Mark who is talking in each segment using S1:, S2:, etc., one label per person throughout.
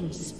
S1: Killing spree.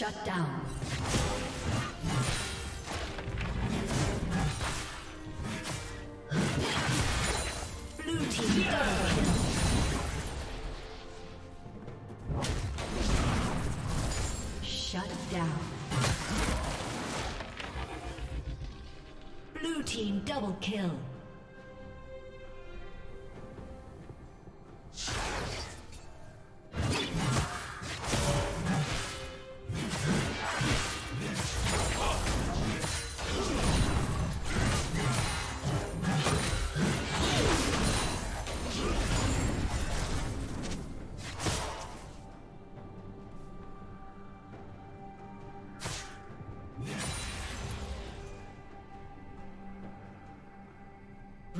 S1: Shut down. Blue team double kill. Shut down. Blue team double kill.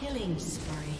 S1: Killing spree.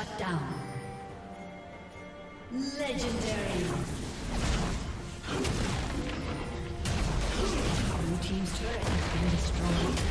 S1: Shut down. Legendary. Blue Team's turret has been destroyed.